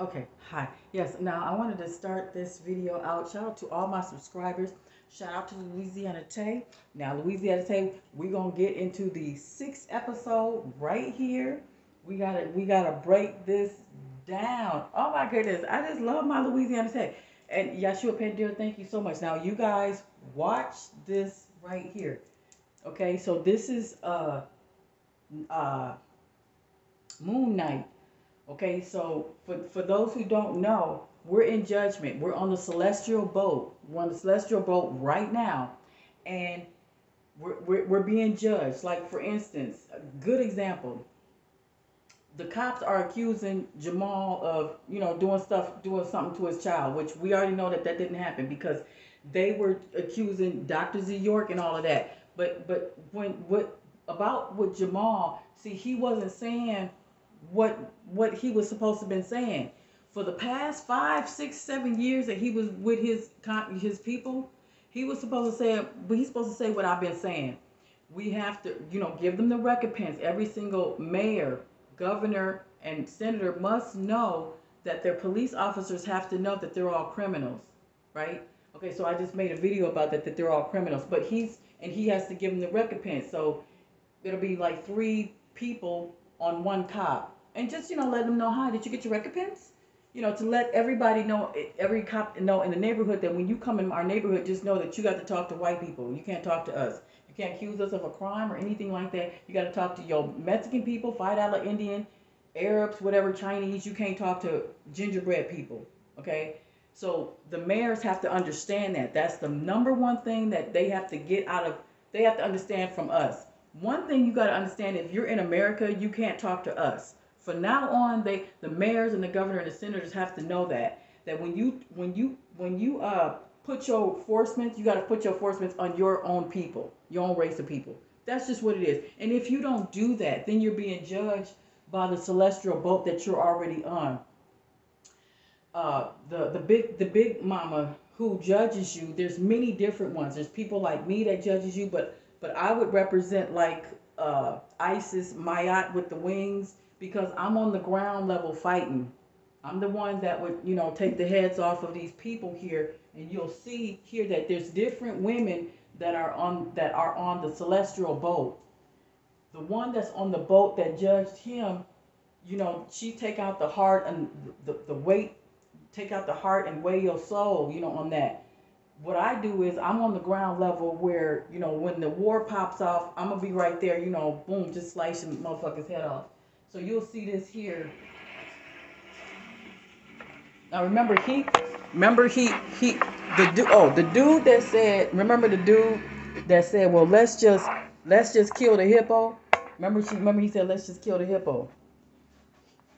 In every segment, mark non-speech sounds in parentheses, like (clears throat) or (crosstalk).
Okay, hi. Yes, now I wanted to start this video out. Shout out to all my subscribers. Shout out to Louisiana Tay. Now, Louisiana Tay, we're gonna get into the sixth episode right here. We gotta we gotta break this down. Oh my goodness, I just love my Louisiana Tay. And Yashua Pandir, thank you so much. Now you guys watch this right here. Okay, so this is uh uh Moon Knight. Okay, so for, for those who don't know, we're in judgment. We're on the celestial boat. We're on the celestial boat right now. And we're, we're, we're being judged. Like, for instance, a good example the cops are accusing Jamal of, you know, doing stuff, doing something to his child, which we already know that that didn't happen because they were accusing Dr. Z York and all of that. But but when what about with Jamal, see, he wasn't saying what what he was supposed to have been saying for the past five, six, seven years that he was with his his people. He was supposed to say, but he's supposed to say what I've been saying. We have to, you know, give them the recompense. Every single mayor, governor, and senator must know that their police officers have to know that they're all criminals, right? Okay, so I just made a video about that, that they're all criminals. But he's, and he has to give them the recompense. So it'll be like three people on one cop. And just, you know, let them know, hi, did you get your recompense? You know, to let everybody know, every cop know in the neighborhood that when you come in our neighborhood, just know that you got to talk to white people. You can't talk to us. You can't accuse us of a crime or anything like that. You got to talk to your Mexican people, five dollar Indian, Arabs, whatever, Chinese. You can't talk to gingerbread people. Okay? So the mayors have to understand that. That's the number one thing that they have to get out of, they have to understand from us. One thing you got to understand if you're in America, you can't talk to us. From now on, they the mayors and the governor and the senators have to know that that when you when you when you uh put your enforcements, you got to put your enforcements on your own people, your own race of people. That's just what it is. And if you don't do that, then you're being judged by the celestial boat that you're already on uh, the the big the big mama who judges you. There's many different ones. There's people like me that judges you, but but I would represent like uh, Isis Mayat with the wings because I'm on the ground level fighting. I'm the one that would you know take the heads off of these people here, and you'll see here that there's different women that are on that are on the celestial boat. The one that's on the boat that judged him, you know, she take out the heart and the, the weight take out the heart and weigh your soul, you know, on that. What I do is I'm on the ground level where, you know, when the war pops off, I'm gonna be right there, you know, boom, just slicing motherfucker's head off. So you'll see this here. Now remember he, remember he, he, the dude, oh, the dude that said, remember the dude that said, well, let's just, let's just kill the hippo. Remember she, remember he said, let's just kill the hippo.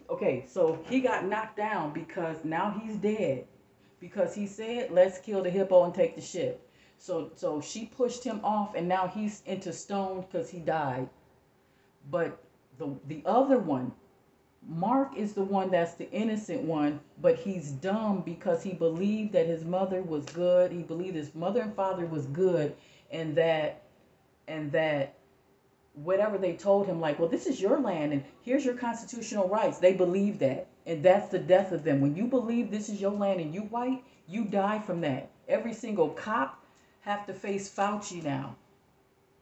Okay, so he got knocked down because now he's dead. Because he said, let's kill the hippo and take the ship. So so she pushed him off and now he's into stone because he died. But the the other one, Mark is the one that's the innocent one, but he's dumb because he believed that his mother was good. He believed his mother and father was good and that and that whatever they told him, like, well, this is your land and here's your constitutional rights. They believe that. And that's the death of them. When you believe this is your land and you white, you die from that. Every single cop have to face Fauci now.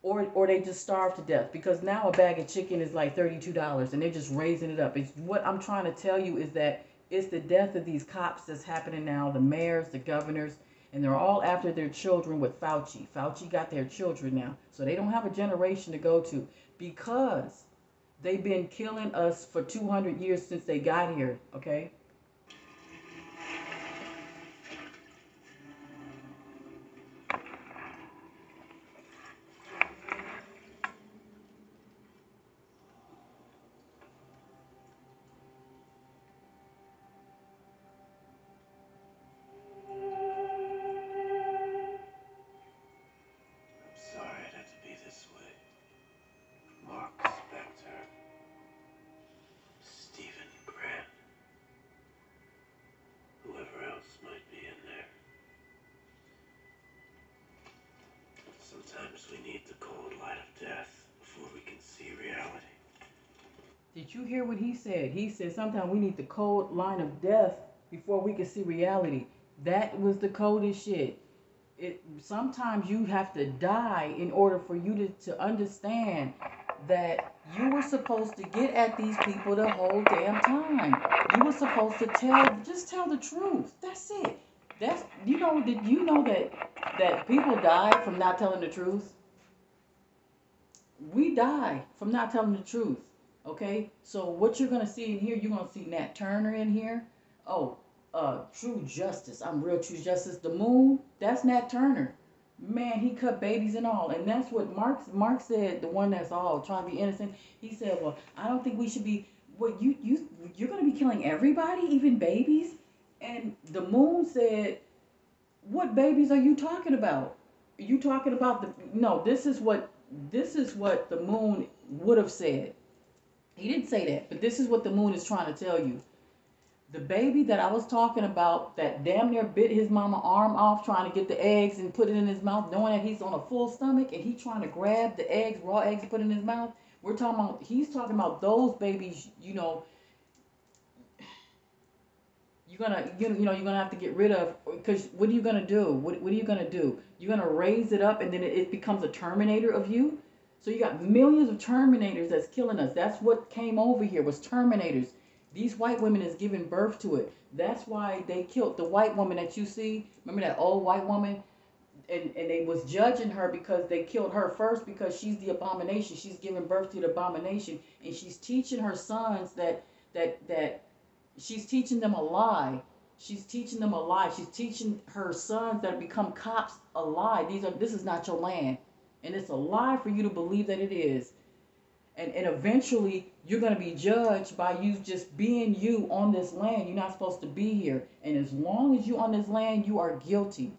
Or, or they just starve to death because now a bag of chicken is like $32 and they're just raising it up. It's what I'm trying to tell you is that it's the death of these cops that's happening now, the mayors, the governors, and they're all after their children with Fauci. Fauci got their children now. So they don't have a generation to go to because they've been killing us for 200 years since they got here, okay? Did you hear what he said? He said sometimes we need the cold line of death before we can see reality. That was the coldest shit. It sometimes you have to die in order for you to, to understand that you were supposed to get at these people the whole damn time. You were supposed to tell just tell the truth. That's it. That's you know did you know that that people die from not telling the truth? We die from not telling the truth. Okay? So what you're gonna see in here, you're gonna see Nat Turner in here. Oh, uh True Justice. I'm real True Justice. The moon, that's Nat Turner. Man, he cut babies and all. And that's what Mark Mark said, the one that's all trying to be innocent. He said, Well, I don't think we should be what you you you're gonna be killing everybody, even babies? And the moon said, What babies are you talking about? Are you talking about the no, this is what this is what the moon would have said. He didn't say that, but this is what the moon is trying to tell you. The baby that I was talking about that damn near bit his mama arm off trying to get the eggs and put it in his mouth, knowing that he's on a full stomach and he's trying to grab the eggs, raw eggs, put in his mouth. We're talking about he's talking about those babies, you know, (sighs) you're gonna you know you're gonna have to get rid of because what are you gonna do what, what are you gonna do you're gonna raise it up and then it, it becomes a terminator of you so you got millions of terminators that's killing us that's what came over here was terminators these white women is giving birth to it that's why they killed the white woman that you see remember that old white woman and, and they was judging her because they killed her first because she's the abomination she's giving birth to the abomination and she's teaching her sons that that that she's teaching them a lie. She's teaching them a lie. She's teaching her sons that become cops a lie. These are this is not your land. And it's a lie for you to believe that it is. And and eventually you're gonna be judged by you just being you on this land. You're not supposed to be here. And as long as you're on this land, you are guilty.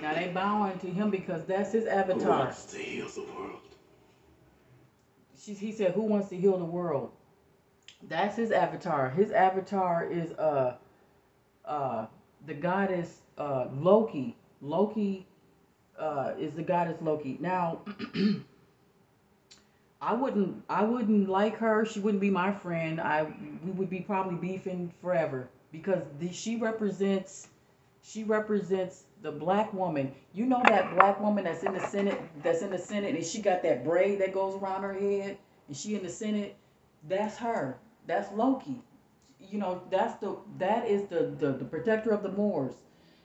Now they bowing to him because that's his avatar. Who wants to heal the world? She, he said, "Who wants to heal the world?" That's his avatar. His avatar is uh uh the goddess uh Loki. Loki uh is the goddess Loki. Now (clears throat) I wouldn't I wouldn't like her. She wouldn't be my friend. I we would be probably beefing forever because the, she represents she represents the black woman. You know that black woman that's in the Senate, that's in the Senate, and she got that braid that goes around her head, and she in the Senate. That's her. That's Loki. You know, that's the that is the the, the protector of the Moors.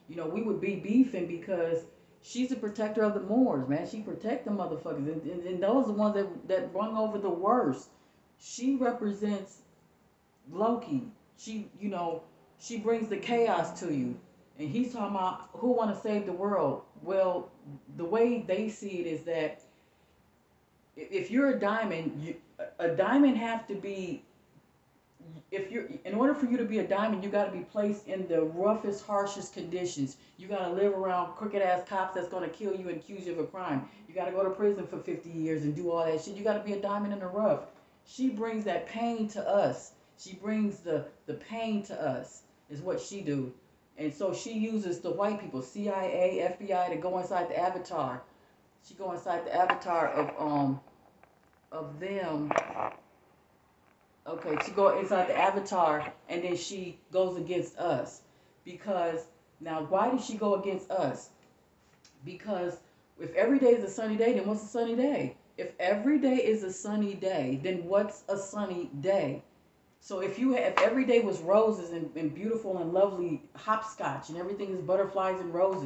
You know, we would be beefing because she's a protector of the Moors, man. She protect the motherfuckers, and, and, and those are the ones that that run over the worst. She represents Loki. She, you know, she brings the chaos to you and he's talking about who want to save the world. Well, the way they see it is that if you're a diamond, you, a diamond have to be. If you're in order for you to be a diamond, you got to be placed in the roughest, harshest conditions. You got to live around crooked ass cops that's gonna kill you and accuse you of a crime. You got to go to prison for 50 years and do all that shit. You got to be a diamond in the rough. She brings that pain to us. She brings the the pain to us. Is what she do. And so she uses the white people, CIA, FBI, to go inside the avatar. She go inside the avatar of um of them. Okay, she go inside the avatar and then she goes against us. Because now why did she go against us? Because if every day is a sunny day, then what's a sunny day? If every day is a sunny day, then what's a sunny day? So if you have every day was roses and, and beautiful and lovely hopscotch and everything is butterflies and roses,